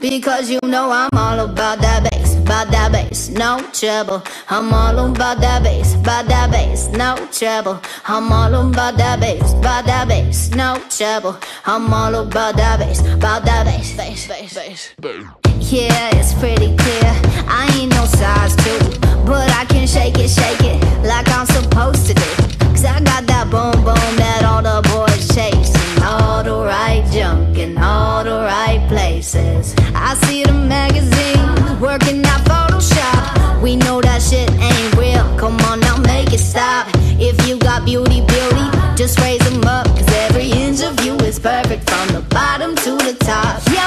Because you know I'm all about that bass, about that bass, no trouble. I'm all about that bass, about that bass, no trouble. I'm all about that bass, about that bass, no trouble. I'm all about that bass, about that bass, bass, bass, bass. Yeah, it's pretty clear. I ain't no size two, but I can shake it, shake it like I'm supposed to do. Cause I got that boom boom I see the magazines working out Photoshop. We know that shit ain't real. Come on now, make it stop. If you got beauty, beauty, just raise them up. Cause every inch of you is perfect from the bottom to the top. Yeah,